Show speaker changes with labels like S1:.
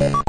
S1: Yeah.